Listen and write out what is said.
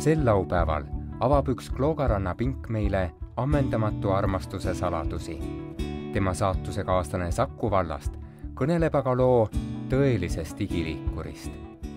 sel laupäeval avab üks Kloogaranna pink meile ammendamatu armastuse saladusi. tema saatusekaaslane Saku vallast kõneleb aga loo tõelisest igiliikurist. töö